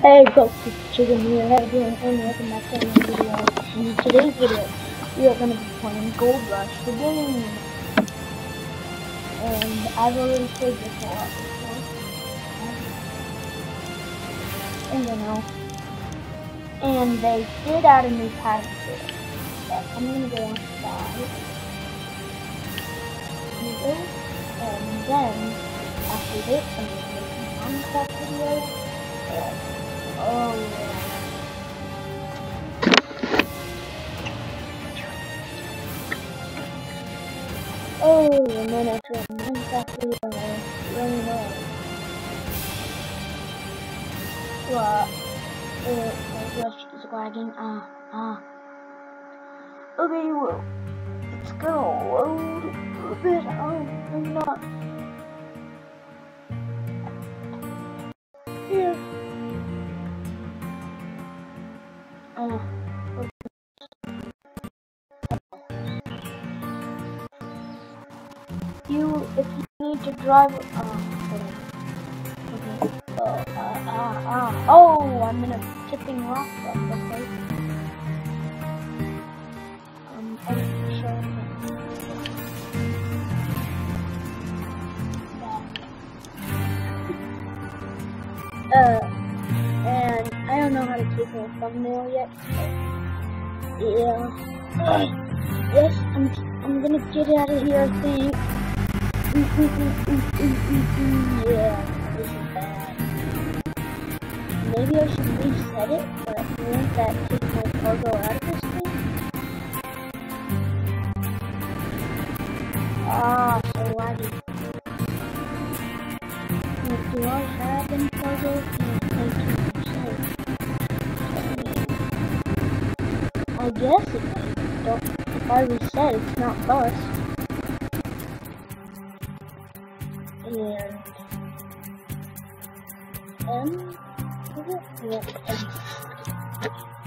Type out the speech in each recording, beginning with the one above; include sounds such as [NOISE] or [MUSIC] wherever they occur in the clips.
Hey folks, it's Chicken here, doing and welcome back to another video. In today's video, we are going to be playing Gold Rush, the game. And I've already played this a lot before. And you know. And they did add a new pattern to it. But I'm going to go inside. And then, after this, I'm going to make some Minecraft videos. Oh, Oh, and then after a month after we were running away. What? Uh, my rush is lagging. Ah, ah. Okay, well, it's gonna load a bit. Oh, I'm not. Here. You, if you need to drive, oh, okay. Uh, uh, uh, uh, oh, I'm in a tipping rock okay. Um, I'm showing Uh, how to take a thumbnail yet. Yeah. yes, I'm I'm gonna get out of here. I think. yeah, this is bad. Maybe I should reset it, but won't that take my cargo out of this I reset, it's not bust. And um, M, is it? Yeah.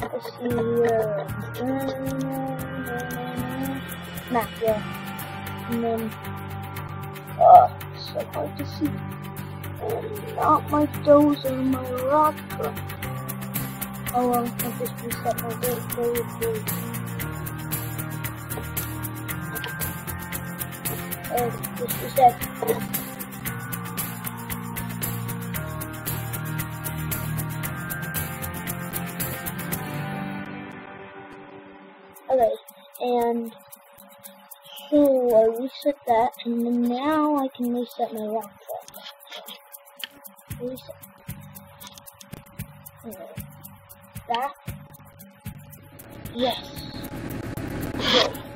Let's see here. Uh, map, yeah. And then, uh, so hard to see. And not my dozer, my rock. Oh well, I'll just reset my date quick. Oh, just. Okay, and so I reset that, and now I can reset my rock truck. Reset. Okay back? Yes. Go.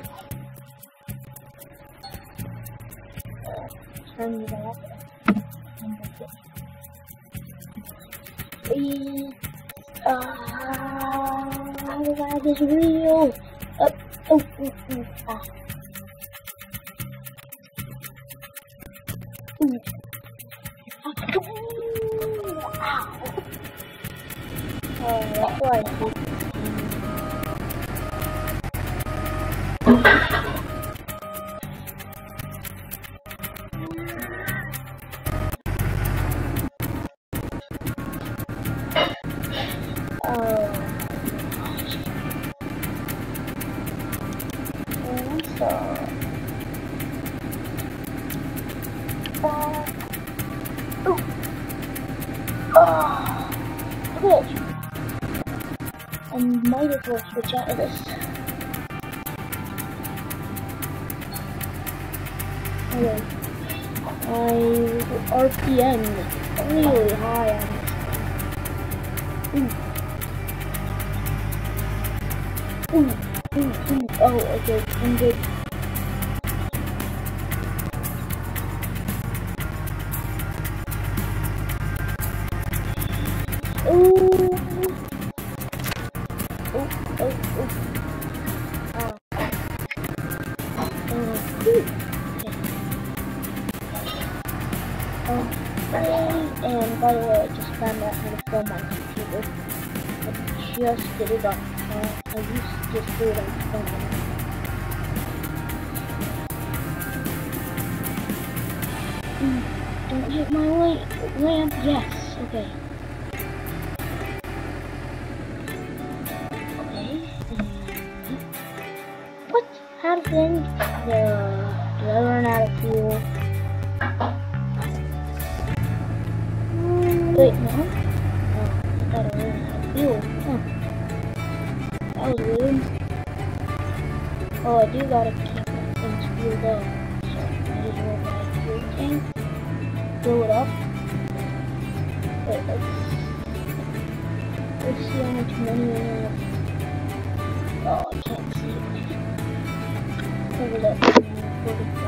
Turn it off. We, uh, that is real. Uh, oh, oh, oh, ah. Oh, that's why might as well switch out of this. Okay. Oh, My RPM is really high. Ooh. Ooh, ooh, ooh. Oh, okay, I'm good. I'm not gonna film my computer. I just did it on, uh, I used to just do it on phone. Hmm. Don't hit my light lamp. Yes. Okay. Okay. What happened? The, did I run out of fuel? Wait, no. Oh, I thought I out fuel. Huh. That was weird. Oh, I do gotta keep things fueled up. So I just roll my fuel tank, fill it up. Wait, let's let's see how much money we have. Oh, I can't see it. Hold up.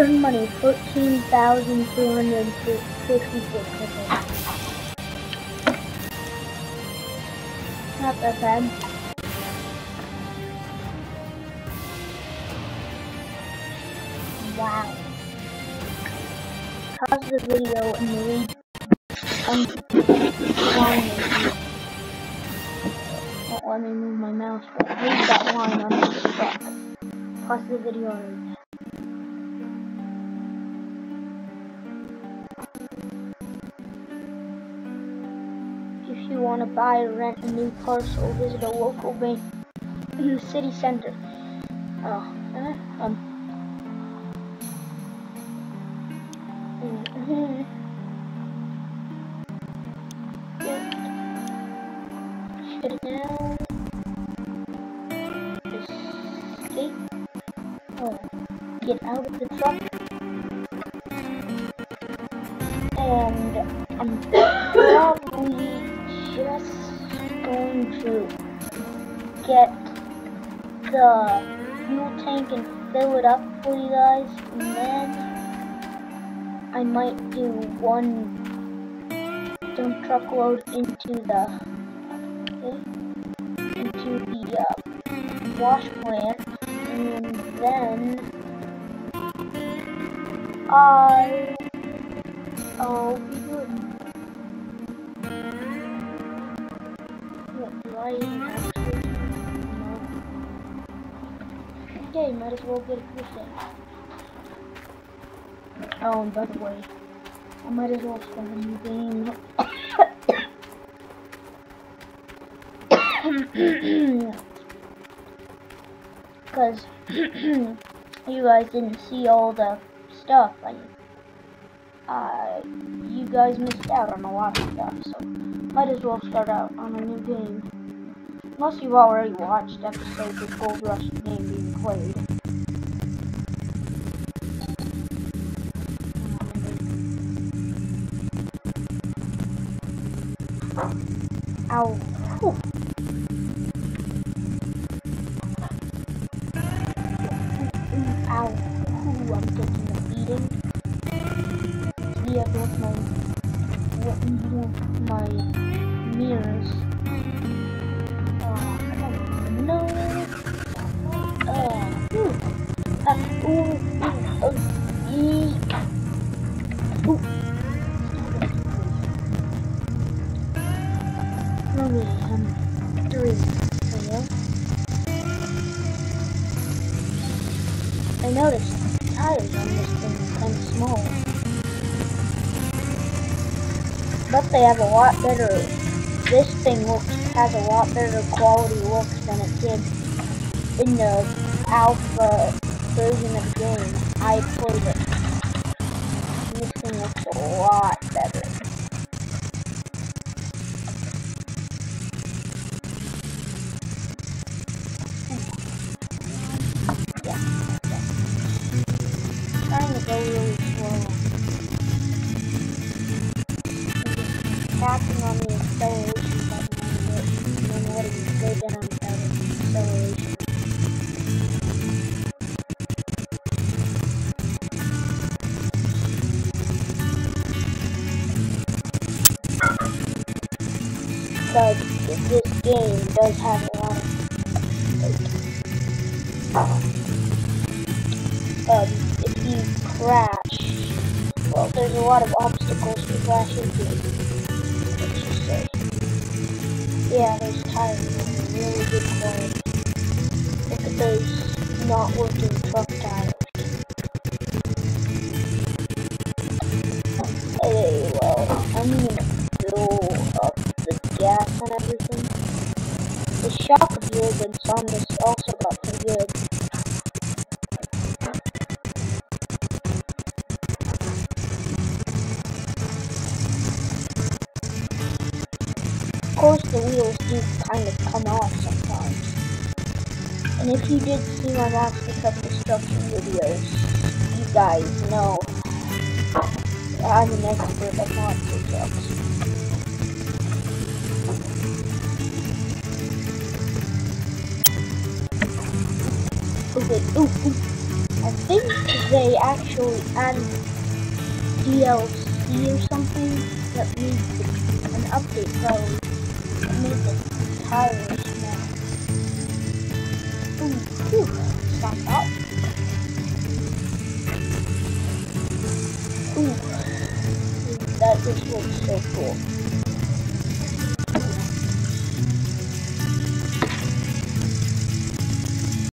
Earn money, 14,256. Not that bad. Wow. Pause the video and read um, Don't let me move my mouse, but read that line on the spec. Pause the video and read. Want to buy or rent a new parcel, visit a local bank in the city center. Oh, uh, um. Escape. Oh, get out of the truck. And probably just going to get the fuel tank and fill it up for you guys, and then I might do one dump truck load into the into the uh, wash plant, and then I I'll be good. Okay, might as well get a tank. Oh, and by the way, I might as well start a new game. [COUGHS] Because [COUGHS] you guys didn't see all the stuff. Like, uh, you guys missed out on a lot of stuff, so might as well start out on a new game. Unless you've already watched episodes of Gold Rush game being played. Ow. Whew. Ow. Ooh, I'm taking a beating. Yeah, with my my mirrors. Three. I noticed the tires on this thing are kind of small. But they have a lot better. This thing looks has a lot better quality looks than it did in the alpha version of the game. I played it. This thing looks a lot better. Game have of um, if you crash, well, there's a lot of obstacles to crash into. Let's just say. Yeah, there's tires in a really good quality. Look at those not working truck tires. Hey, well, I'm gonna fill up the gas and everything. The shock absorbance on this also got pretty good. Of course the wheels do kind of come off sometimes. And if you did see my Monster Truck Destruction videos, you guys know I'm an expert at monster trucks. Ooh, ooh. I think they actually added DLC or something that needs an update probably that made the tires now. Ooh, phew, stop that. Ooh that just looks so cool.